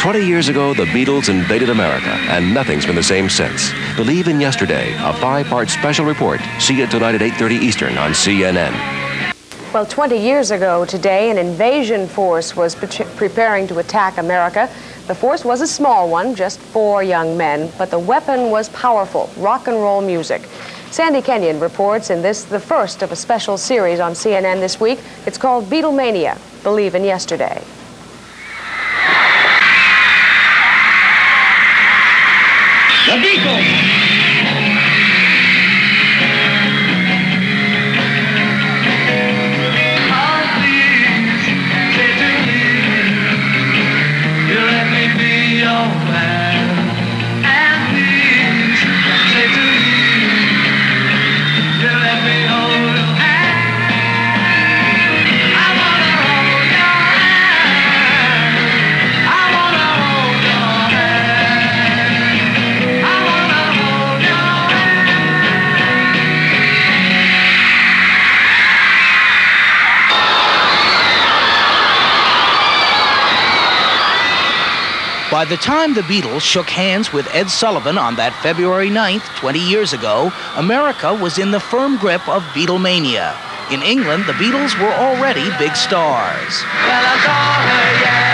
20 years ago, the Beatles invaded America, and nothing's been the same since. Believe in Yesterday, a five-part special report. See it tonight at 8.30 Eastern on CNN. Well, 20 years ago today, an invasion force was pre preparing to attack America. The force was a small one, just four young men, but the weapon was powerful, rock and roll music. Sandy Kenyon reports in this, the first of a special series on CNN this week. It's called Beatlemania, Believe in Yesterday. The Beatles. By the time the Beatles shook hands with Ed Sullivan on that February 9th, 20 years ago, America was in the firm grip of Beatlemania. In England, the Beatles were already big stars. Well,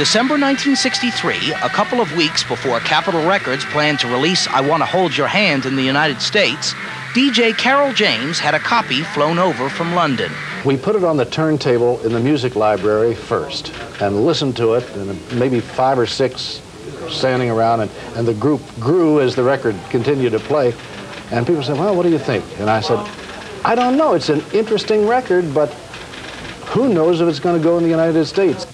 December 1963, a couple of weeks before Capitol Records planned to release I Want to Hold Your Hand in the United States, DJ Carroll James had a copy flown over from London. We put it on the turntable in the music library first and listened to it, and maybe five or six standing around, and, and the group grew as the record continued to play. And people said, Well, what do you think? And I said, I don't know. It's an interesting record, but who knows if it's going to go in the United States?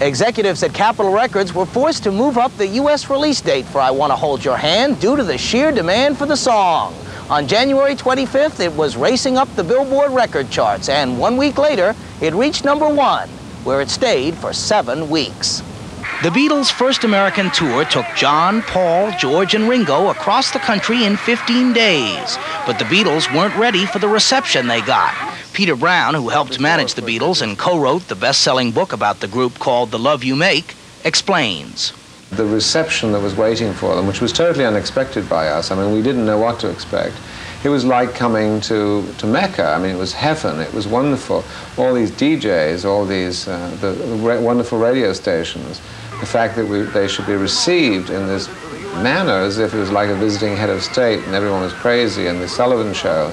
Executives at Capitol Records were forced to move up the U.S. release date for I Want to Hold Your Hand due to the sheer demand for the song. On January 25th, it was racing up the Billboard record charts, and one week later, it reached number one, where it stayed for seven weeks. The Beatles' first American tour took John, Paul, George, and Ringo across the country in 15 days. But the Beatles weren't ready for the reception they got. Peter Brown, who helped manage the Beatles and co wrote the best selling book about the group called The Love You Make, explains. The reception that was waiting for them, which was totally unexpected by us, I mean, we didn't know what to expect. It was like coming to, to Mecca. I mean, it was heaven. It was wonderful. All these DJs, all these uh, the, wonderful radio stations, the fact that we, they should be received in this manner as if it was like a visiting head of state and everyone was crazy and the Sullivan Show.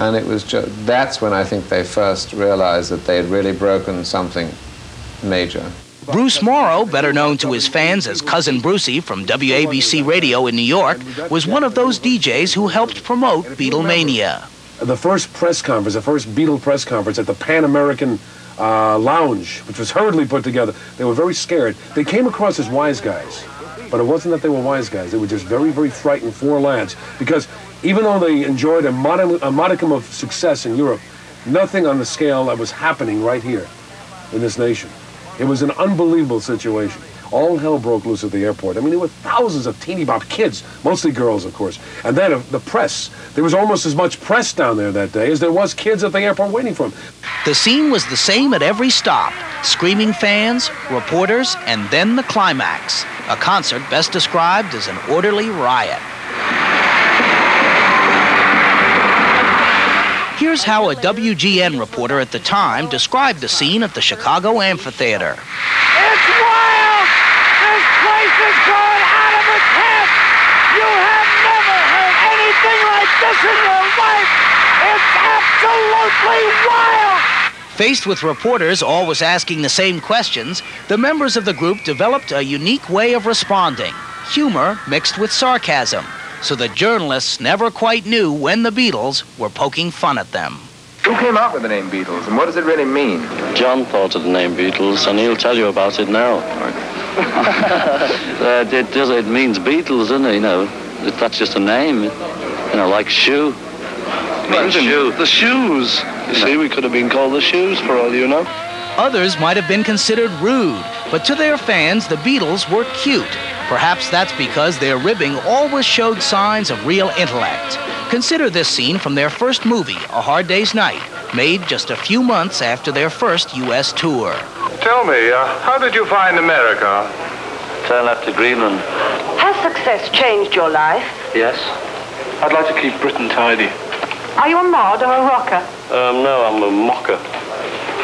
And it was just, that's when I think they first realized that they had really broken something major. Bruce Morrow, better known to his fans as Cousin Brucey from WABC Radio in New York, was one of those DJs who helped promote Beatlemania. The first press conference, the first Beatle press conference at the Pan American uh, Lounge, which was hurriedly put together, they were very scared. They came across as wise guys, but it wasn't that they were wise guys. They were just very, very frightened four lads because even though they enjoyed a, mod- a modicum of success in Europe, nothing on the scale that was happening right here in this nation. It was an unbelievable situation. All hell broke loose at the airport. I mean, there were thousands of teeny bop kids, mostly girls, of course. And then uh, the press. There was almost as much press down there that day as there was kids at the airport waiting for them. The scene was the same at every stop screaming fans, reporters, and then the climax a concert best described as an orderly riot. Here's how a WGN reporter at the time described the scene at the Chicago Amphitheater. It's wild! This place is going out of its head! You have never heard anything like this in your life! It's absolutely wild! Faced with reporters always asking the same questions, the members of the group developed a unique way of responding humor mixed with sarcasm, so the journalists never quite knew when the Beatles were poking fun at them. Who came up with the name Beatles, and what does it really mean? John thought of the name Beatles, and he'll tell you about it now. uh, it, does, it means Beatles, doesn't it? You know, that's just a name. You know, like shoe. Means shoe. The shoes. You see, we could have been called the shoes for all you know. Others might have been considered rude, but to their fans, the Beatles were cute. Perhaps that's because their ribbing always showed signs of real intellect. Consider this scene from their first movie, A Hard Day's Night, made just a few months after their first U.S. tour. Tell me, uh, how did you find America? Turn left to Greenland. Has success changed your life? Yes. I'd like to keep Britain tidy. Are you a mod or a rocker? Um, no, I'm a mocker.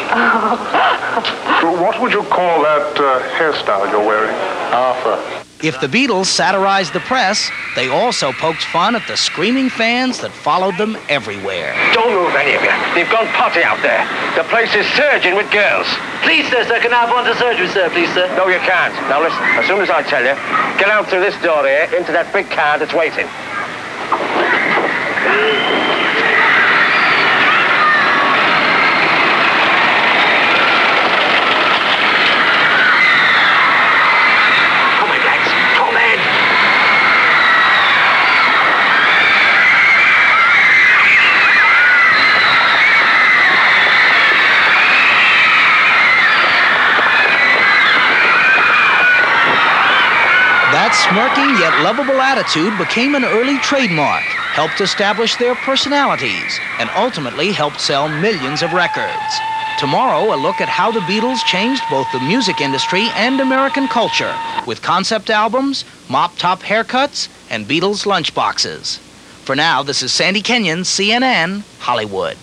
What would you call that uh, hairstyle you're wearing? Arthur. If the Beatles satirized the press, they also poked fun at the screaming fans that followed them everywhere. Don't move, any of you. They've gone potty out there. The place is surging with girls. Please, sir, sir, can I have one to surgery, sir, please, sir? No, you can't. Now, listen, as soon as I tell you, get out through this door here into that big car that's waiting. That smirking yet lovable attitude became an early trademark, helped establish their personalities, and ultimately helped sell millions of records. Tomorrow, a look at how the Beatles changed both the music industry and American culture with concept albums, mop top haircuts, and Beatles lunchboxes. For now, this is Sandy Kenyon, CNN, Hollywood.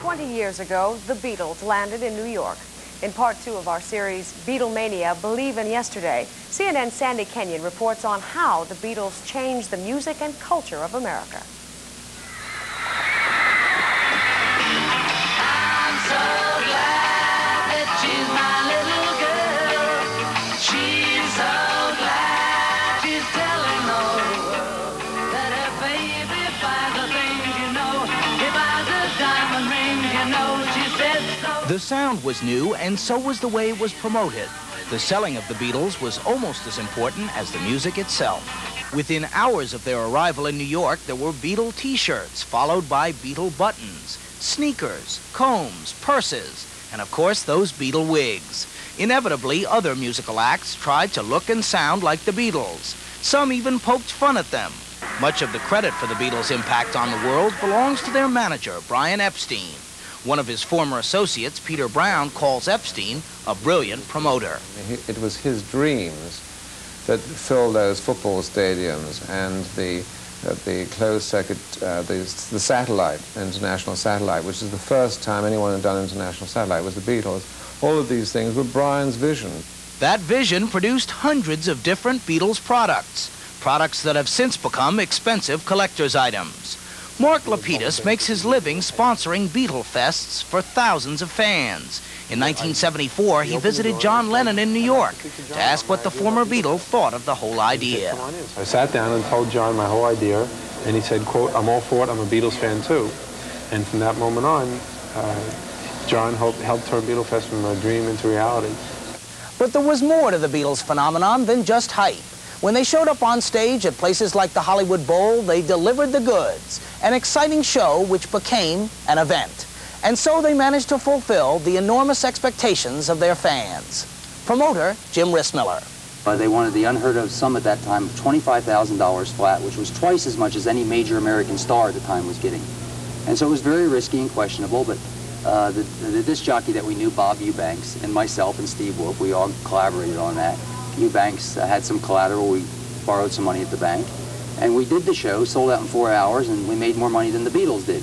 20 years ago, the Beatles landed in New York. In part two of our series, Beatlemania Believe in Yesterday, CNN's Sandy Kenyon reports on how the Beatles changed the music and culture of America. The sound was new, and so was the way it was promoted. The selling of the Beatles was almost as important as the music itself. Within hours of their arrival in New York, there were Beatle t-shirts, followed by Beatle buttons, sneakers, combs, purses, and of course those Beatle wigs. Inevitably, other musical acts tried to look and sound like the Beatles. Some even poked fun at them. Much of the credit for the Beatles' impact on the world belongs to their manager, Brian Epstein. One of his former associates, Peter Brown, calls Epstein a brilliant promoter. It was his dreams that filled those football stadiums and the, uh, the closed circuit, uh, the, the satellite, international satellite, which is the first time anyone had done international satellite, was the Beatles. All of these things were Brian's vision. That vision produced hundreds of different Beatles products, products that have since become expensive collector's items. Mark Lapidus makes his living sponsoring Beatle fests for thousands of fans. In 1974, he visited John Lennon in New York to ask what the former Beatle thought of the whole idea. I sat down and told John my whole idea, and he said, quote, I'm all for it, I'm a Beatles fan too. And from that moment on, uh, John helped, helped turn Beatle Fest from a dream into reality. But there was more to the Beatles phenomenon than just hype. When they showed up on stage at places like the Hollywood Bowl, they delivered the goods, an exciting show which became an event. And so they managed to fulfill the enormous expectations of their fans. Promoter Jim Rissmiller. Uh, they wanted the unheard of sum at that time of $25,000 flat, which was twice as much as any major American star at the time was getting. And so it was very risky and questionable, but uh, the, the disc jockey that we knew, Bob Eubanks, and myself and Steve Wolf, we all collaborated on that. Eubanks uh, had some collateral. We borrowed some money at the bank. And we did the show, sold out in four hours, and we made more money than the Beatles did.